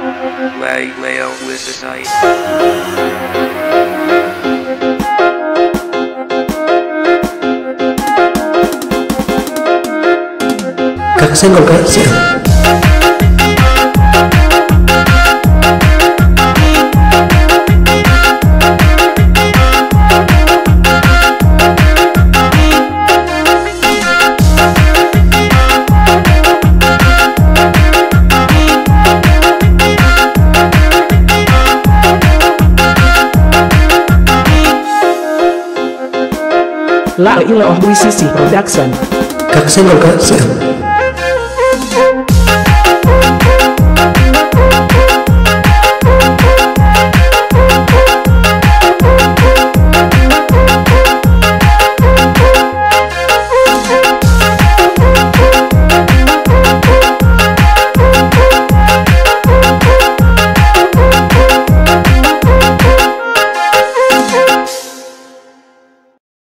Lay, lay out with the night. La Ilaha Wisisi Production. Kaksen Kaksen.